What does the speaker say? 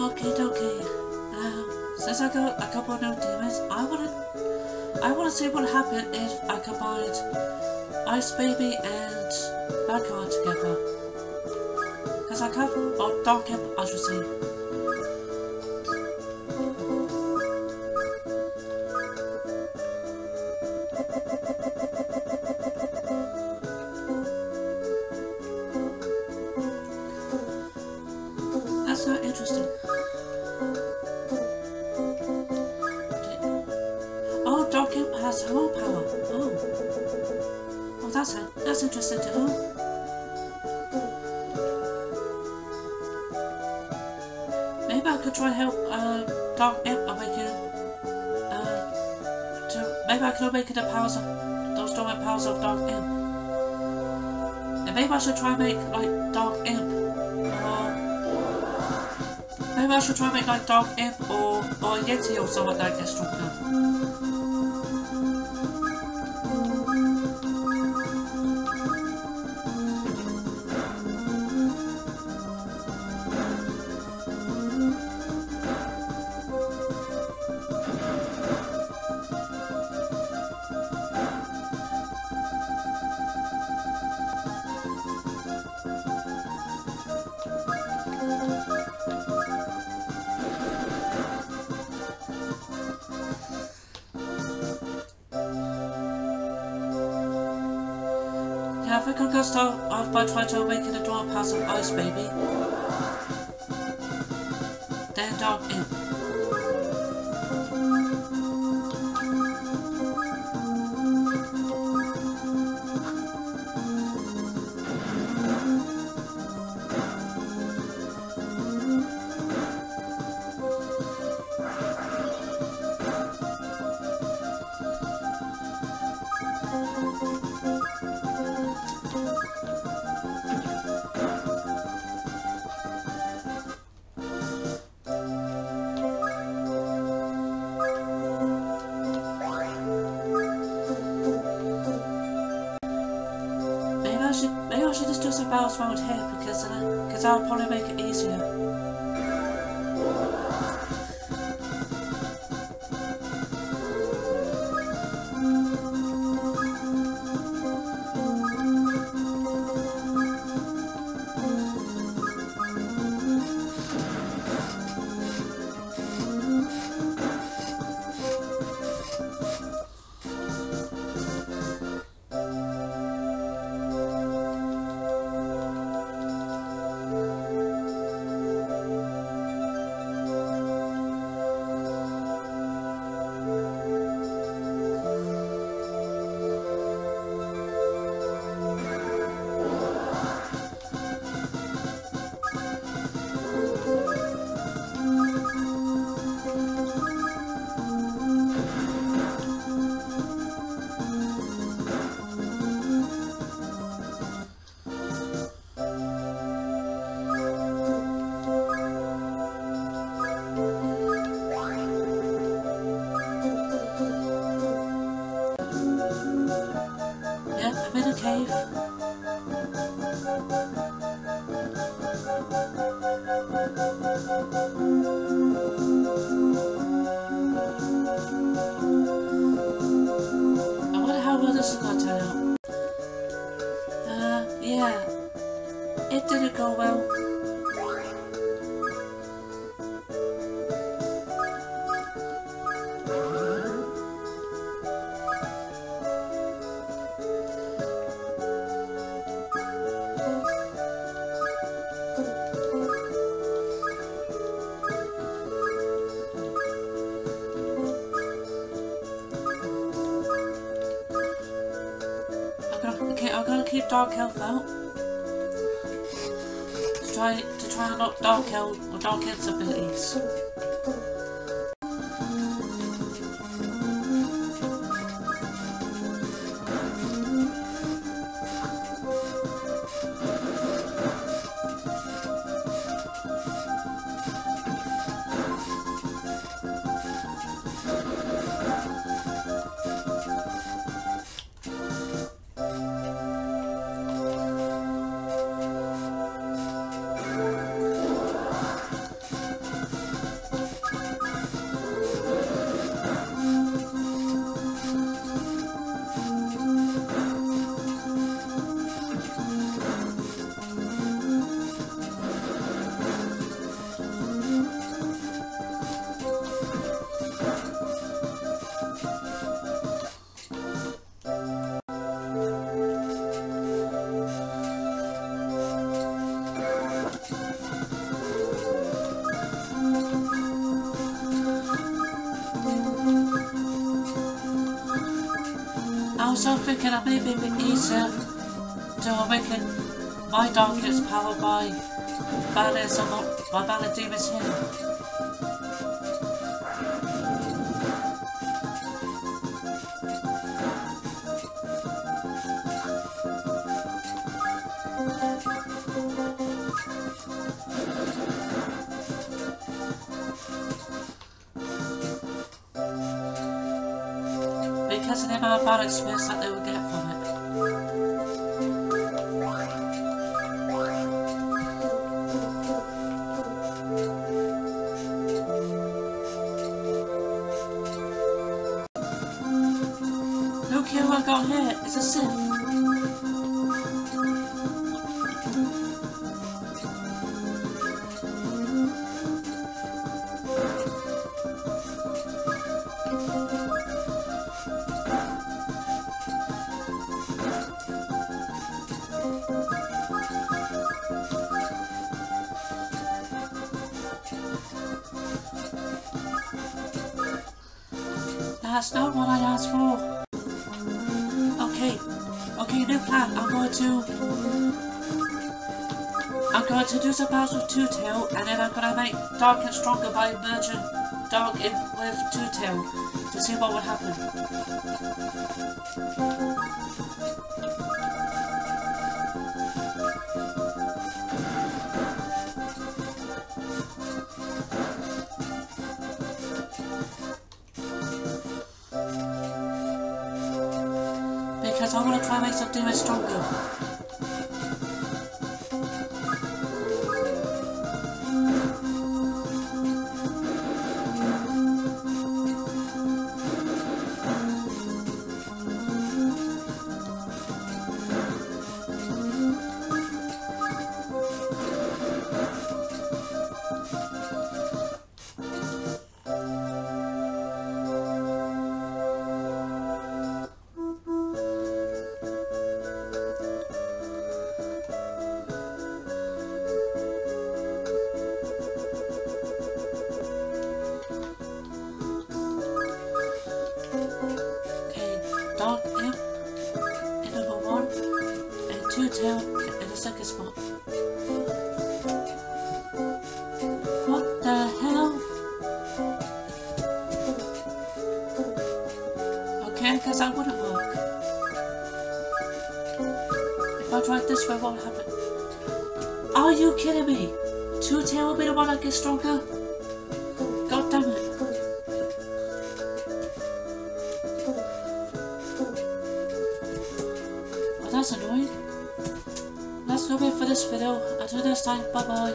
Okay, okay. Um, since I got a couple of new demons, I wanna, I wanna see what happened if I combined Ice Baby and Bacard together. Cause I have, or Dark Imp, I should say. Has her power. Oh. Oh, that's it. That's interesting to know. Maybe I could try and help uh, Dark Imp awaken. Uh, to maybe I could awaken the powers of those dormant powers of Dark Imp. And maybe I should try and make like Dark Imp. Or maybe I should try and make like Dark Imp or or a Yeti or someone like that gets stronger. Yeah, I think I'm gonna start off by trying to awaken the dormant powers of Ice Baby. Then Dark Imp. Just do some battles here because uh, because that'll probably make it easier. Wonder okay, I'm gonna keep Dark Elf out. To try to try and knock Dark Elf or Dark Elf's abilities. Also thinking it may be easier to awaken my darkest power by banners of by banner demons here. Of the amount of bad experience that they would get from it. Look what I got here, it's a Sith. That's not what I asked for. Okay, okay, new plan. I'm going to... I'm going to do some powers with Two-Tail, and then I'm going to make Dark and Stronger by merging Dark Imp with Two-Tail to see what would happen. Because I want to try and make something much stronger. The second spot. What the hell? Okay, because I wouldn't work. If I tried this way, what would happen? Are you kidding me? Two Tail will be the one that gets stronger? This video. Until next time, bye bye.